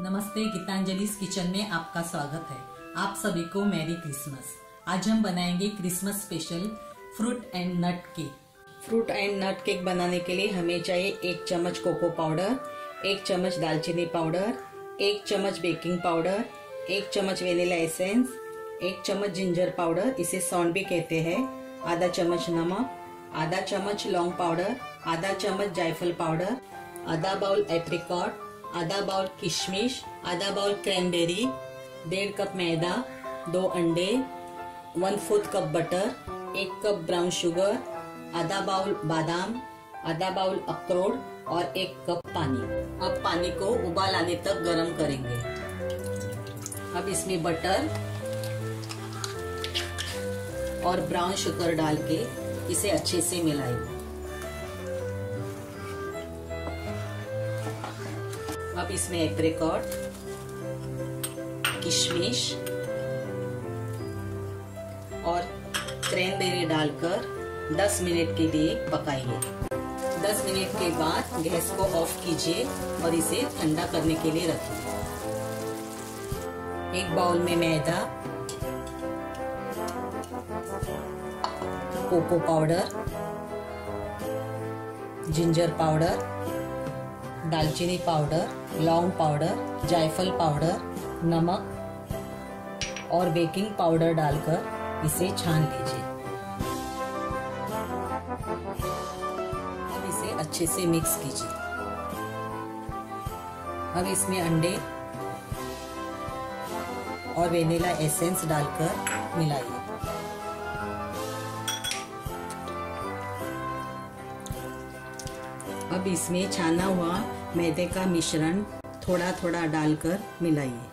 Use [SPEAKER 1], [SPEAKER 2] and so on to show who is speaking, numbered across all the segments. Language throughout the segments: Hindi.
[SPEAKER 1] नमस्ते गीतांजलि किचन में आपका स्वागत है। आप सभी को मैरी क्रिसमस। आज हम बनाएँगे Christmas special fruit and nut cake.
[SPEAKER 2] Fruit and nut cake बनाने के लिए हमें चाहिए एक चम्मच कोको पाउडर, एक चम्मच दालचीनी पाउडर, एक चम्मच बेकिंग पाउडर, एक चम्मच वेनिला एसेंस, एक चम्मच जिंजर पाउडर, इसे सौंड भी कहते हैं। आधा चम्मच नमक, आधा चम्मच लौंग पाउडर, आधा चम्मच जायफल पाउडर, आधा बाउल एप्रिकॉट आधा बाउल किशमिश, आधा बाउल क्रैनबेरी, डेढ़ कप मैदा, दो अंडे, वन फोर्थ कप बटर, एक कप ब्राउन शुगर, आधा बाउल बादाम, आधा बाउल अखरोट और एक कप पानी। अब पानी को उबाल आने तक गर्म करेंगे। अब इसमें बटर और ब्राउन शुगर डाल के इसे अच्छे से मिलाएँगे। अब इसमें एप्रिकॉट किशमिश, और क्रैनबेरी डालकर 10 मिनट के लिए पकाइए 10 मिनट के बाद गैस को ऑफ़ कीजिए और इसे ठंडा करने के लिए रखिए। एक बाउल में मैदा कोको पाउडर जिंजर पाउडर दालचीनी पाउडर, लौंग पाउडर, जायफल पाउडर, नमक और बेकिंग पाउडर डालकर इसे छान लीजिए। अब इसे अच्छे से मिक्स कीजिए। अब इसमें अंडे और वेनिला एसेंस डालकर मिलाइए। अब इसमें छाना हुआ मैदे का मिश्रण थोड़ा थोड़ा डालकर मिलाइए।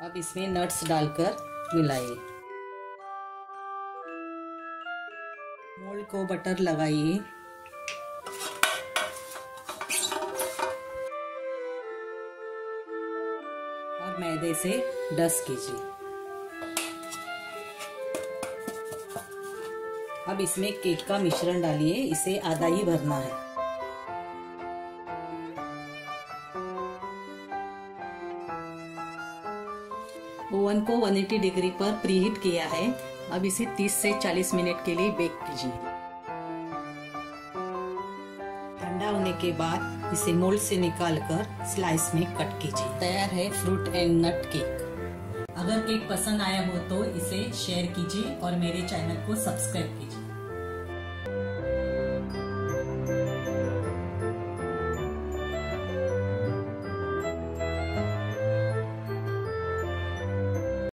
[SPEAKER 2] अब इसमें नट्स डालकर मिलाइए। मोल्ड को बटर लगाइए। और मैदे से डस्ट कीजिए। अब इसमें केक का मिश्रण डालिए, इसे आधा ही भरना है। ओवन को 180 डिग्री पर प्रीहीट किया है। अब इसे 30 से 40 मिनट के लिए बेक कीजिए। ठंडा होने के बाद इसे मोल्ड से निकालकर स्लाइस में कट कीजिए। तैयार है फ्रूट एंड नट केक।
[SPEAKER 1] अगर केक पसंद आया हो तो इसे शेयर कीजिए और मेरे चैनल को सब्सक्राइब कीजिए।